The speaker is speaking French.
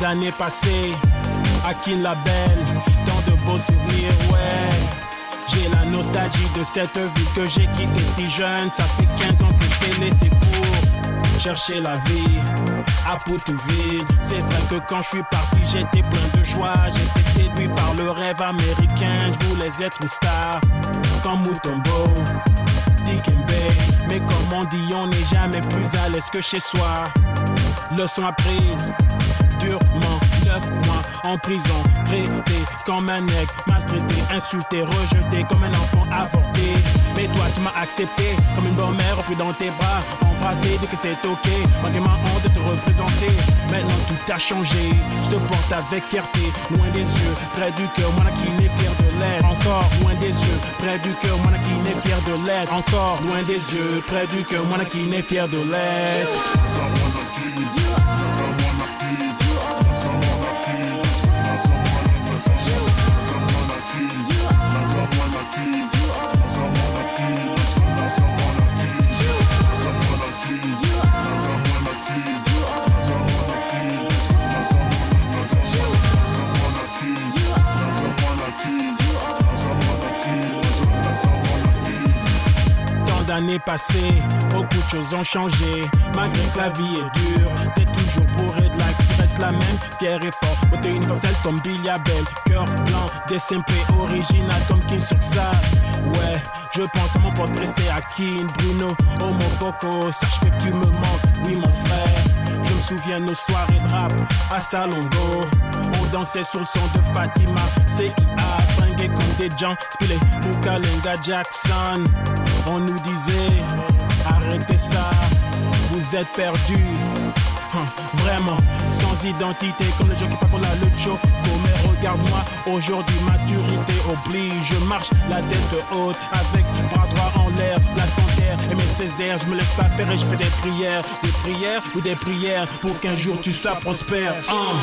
d'années passées, Akin la belle, tant de beaux souvenirs, ouais. J'ai la nostalgie de cette vie que j'ai quittée si jeune. Ça fait 15 ans que je t'ai laissé pour chercher la vie à Poutouville. C'est vrai que quand je suis parti, j'étais plein de joie. J'étais séduit par le rêve américain. Je voulais être une star comme Mutombo, Dikembe. Mais comme on dit, on n'est jamais plus à l'aise que chez soi. Leçon apprise durement, neuf mois en prison, traité comme un nègre, maltraité, insulté, rejeté comme un enfant avorté. Mais toi tu m'as accepté comme une bonne mère, puis dans tes bras, embrassé, dit que c'est ok, malgré ma honte de te représenter. Maintenant tout a changé, je te porte avec fierté, loin des yeux, près du cœur, moi qui n'est fier de l'être. Encore loin des yeux, près du cœur, moi qui n'est fier de l'être. Encore loin des yeux, près du cœur, moi qui n'est fier de l'être. Tant d'années passées, beaucoup de choses ont changé. Malgré que la vie est dure, t'es toujours bourré de la tu restes la même, fier et fort. Beauté universelle comme Billy Abel. Cœur blanc, dessin original comme King ça. Ouais, je pense à mon resté à King, Bruno, oh mon coco. Sache que tu me manques, oui mon frère. Je me souviens nos soirées de rap à Salongo. On dansait sur le son de Fatima, CIA, fringués comme des gens, Spillet, Mukalenga Jackson. On nous disait, arrêtez ça, vous êtes perdus. Hum, vraiment, sans identité, comme les gens qui parlent pour la lutte show. Mais regarde-moi, aujourd'hui, maturité oblige. Je marche la tête haute, avec bras droit en l'air, la terre et mes Césaires. Je me laisse pas faire et je fais des prières. Des prières ou des prières pour qu'un jour tu sois prospère. Hum.